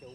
chú